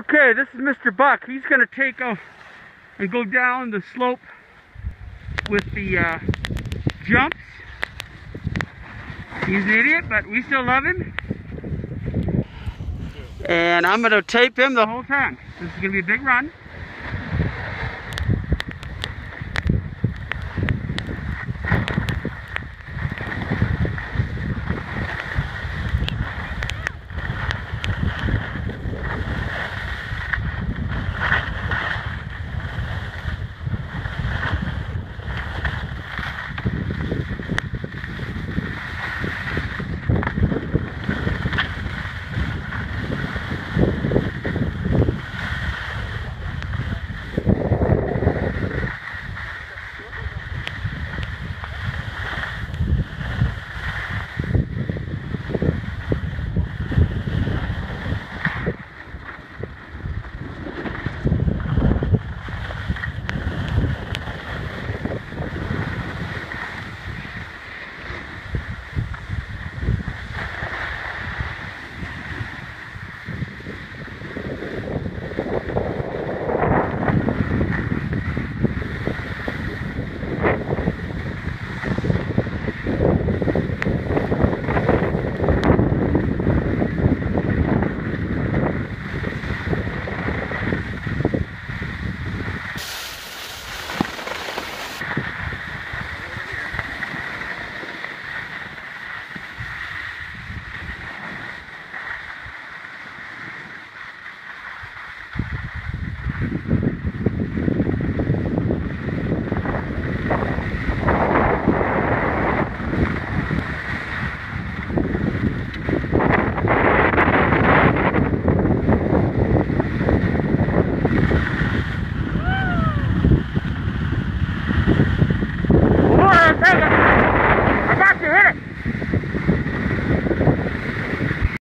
Okay, this is Mr. Buck. He's going to take off and go down the slope with the uh, jumps. He's an idiot, but we still love him. And I'm going to tape him the whole time. This is going to be a big run.